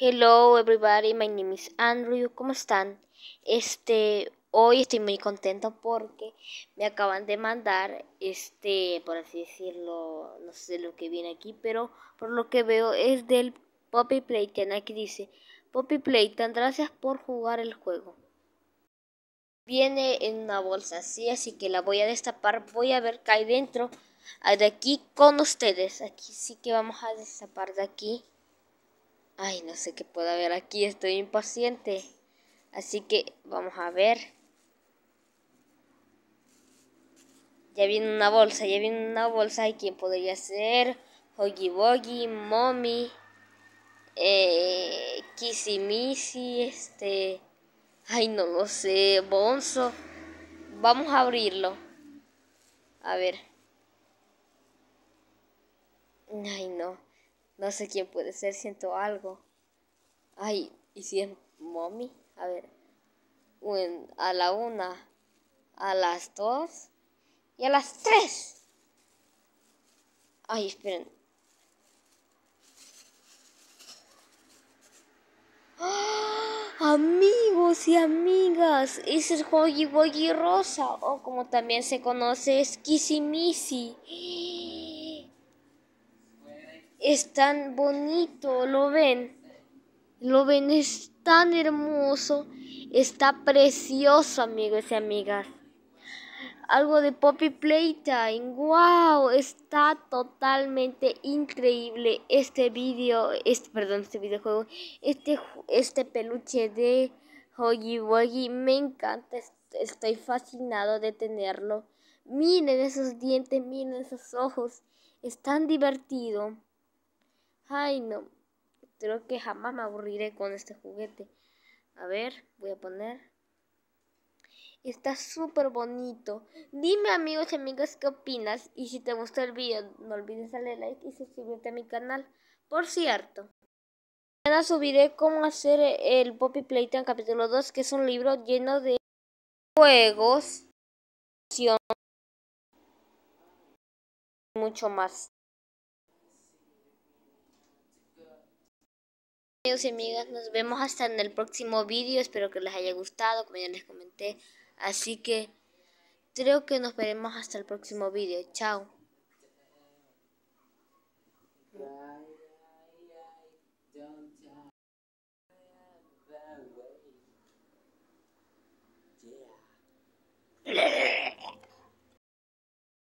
Hello everybody, my name is Andrew. ¿Cómo están? Este, hoy estoy muy contento porque me acaban de mandar este, por así decirlo, no sé lo que viene aquí, pero por lo que veo es del Poppy Playtime. Aquí dice, Poppy Playtime, gracias por jugar el juego. Viene en una bolsa así, así que la voy a destapar. Voy a ver qué hay dentro. Ah, de aquí con ustedes. Aquí sí que vamos a destapar de aquí. Ay, no sé qué puede haber aquí, estoy impaciente. Así que vamos a ver. Ya viene una bolsa, ya viene una bolsa. ¿Y quién podría ser? Hoggy Boggy, Mommy, eh, Missy, este... Ay, no lo sé, Bonzo. Vamos a abrirlo. A ver. Ay, no. No sé quién puede ser, siento algo. Ay, ¿y si es mommy? A ver. a la una, a las dos y a las tres. Ay, esperen. ¡Ah! Amigos y amigas, es el Hoggy Rosa, o como también se conoce, es Kissy Missy. Es tan bonito, ¿lo ven? ¿Lo ven? Es tan hermoso. Está precioso, amigos y amigas. Algo de Poppy Playtime. ¡Wow! Está totalmente increíble este video. Este, perdón, este videojuego. Este, este peluche de Hoggy Woggy. Me encanta. Estoy fascinado de tenerlo. Miren esos dientes, miren esos ojos. Es tan divertido. Ay, no. Creo que jamás me aburriré con este juguete. A ver, voy a poner. Está súper bonito. Dime amigos y amigas qué opinas. Y si te gustó el video, no olvides darle like y suscribirte a mi canal. Por cierto. Mañana subiré cómo hacer el Poppy Playtime capítulo 2, que es un libro lleno de juegos, y mucho más. Amigos y amigas, nos vemos hasta en el próximo vídeo. Espero que les haya gustado, como ya les comenté. Así que creo que nos veremos hasta el próximo vídeo. Chao.